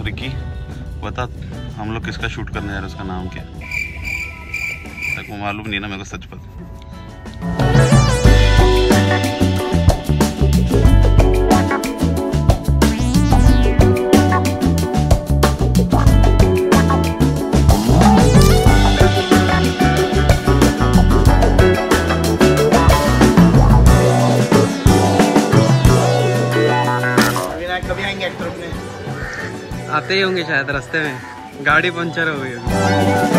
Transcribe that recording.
बता, हम लोग किसका शूट करने जा रहे हैं उसका नाम क्या? तक वो मालूम नहीं ना, मेरे को सच पता कभी आएँगे एक्टर अपने आते ही होंगे शायद रास्ते में। गाड़ी पंचर हो गई होगी।